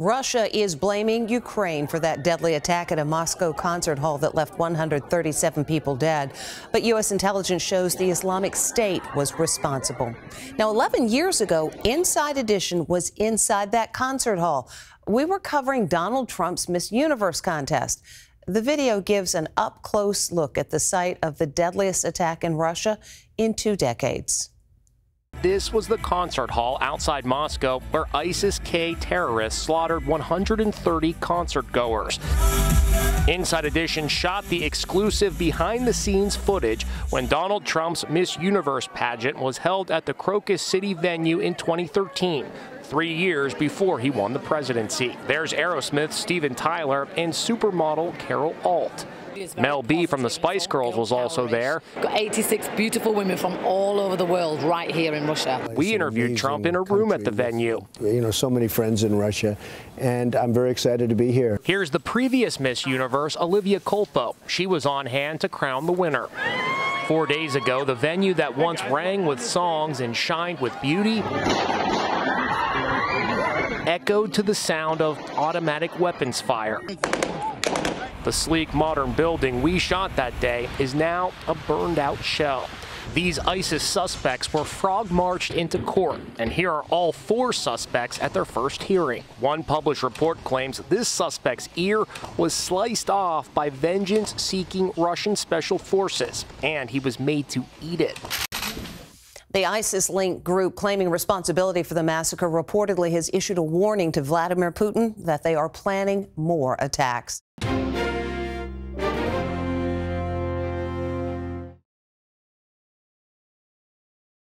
Russia is blaming Ukraine for that deadly attack at a Moscow concert hall that left 137 people dead. But U.S. intelligence shows the Islamic State was responsible. Now, 11 years ago, Inside Edition was inside that concert hall. We were covering Donald Trump's Miss Universe contest. The video gives an up close look at the site of the deadliest attack in Russia in two decades. This was the concert hall outside Moscow where ISIS K terrorists slaughtered 130 concert goers. Inside Edition shot the exclusive behind the scenes footage when Donald Trump's Miss Universe pageant was held at the Crocus City venue in 2013 three years before he won the presidency. There's Aerosmith's Steven Tyler and supermodel Carol Alt. Mel B from the Spice Girls was also there. Got 86 beautiful women from all over the world right here in Russia. We interviewed Trump in a room at the venue. You know, so many friends in Russia, and I'm very excited to be here. Here's the previous Miss Universe, Olivia Culpo. She was on hand to crown the winner. Four days ago, the venue that once rang with songs and shined with beauty echoed to the sound of automatic weapons fire. The sleek modern building we shot that day is now a burned out shell. These ISIS suspects were frog marched into court, and here are all four suspects at their first hearing. One published report claims this suspect's ear was sliced off by vengeance seeking Russian special forces, and he was made to eat it. The ISIS linked group claiming responsibility for the massacre reportedly has issued a warning to Vladimir Putin that they are planning more attacks.